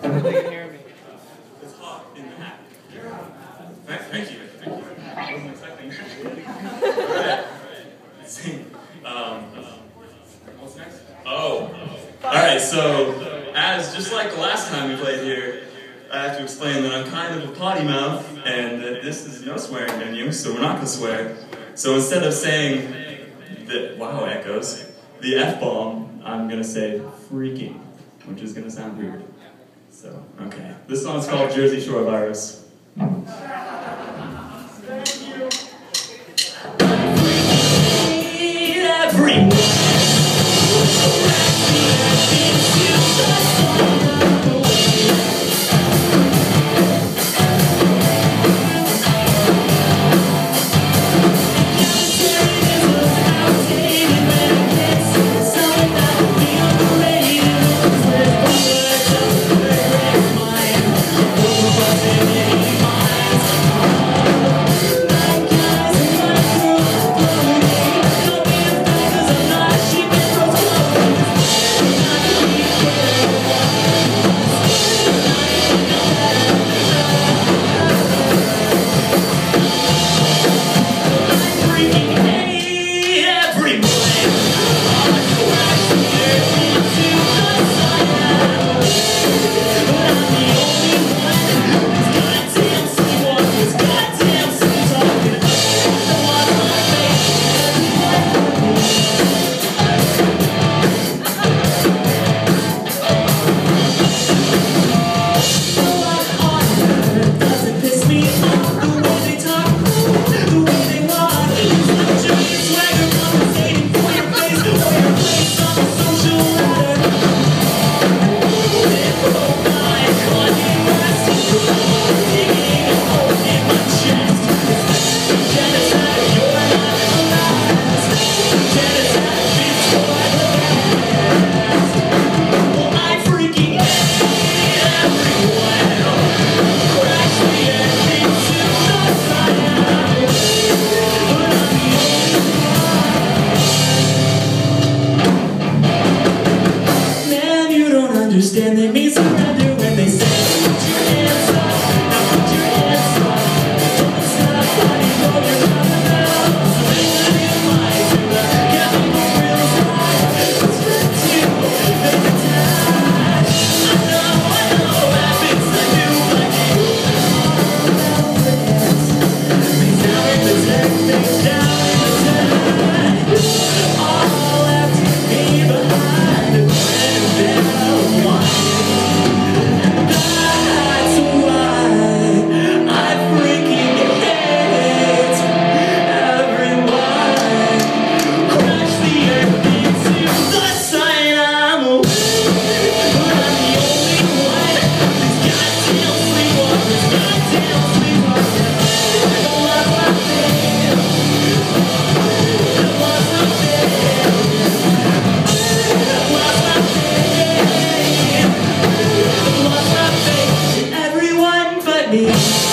They can hear me. It's hot in the hat. Thank, thank you. Thank you. I wasn't expecting. Let's see. Um, what's next? Oh. Alright, so as just like the last time we played here, I have to explain that I'm kind of a potty mouth and that this is no swearing venue, so we're not going to swear. So instead of saying the wow echoes, the F bomb, I'm going to say freaking, which is going to sound weird. So, okay. This song's called Jersey Shore Virus. Man, you melody